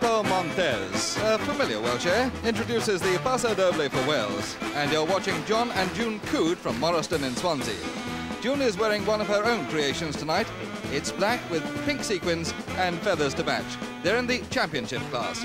Paso Montez, a familiar Welsh introduces the Paso Doble for Wales. And you're watching John and June Cood from Morriston in Swansea. June is wearing one of her own creations tonight. It's black with pink sequins and feathers to match. They're in the championship class.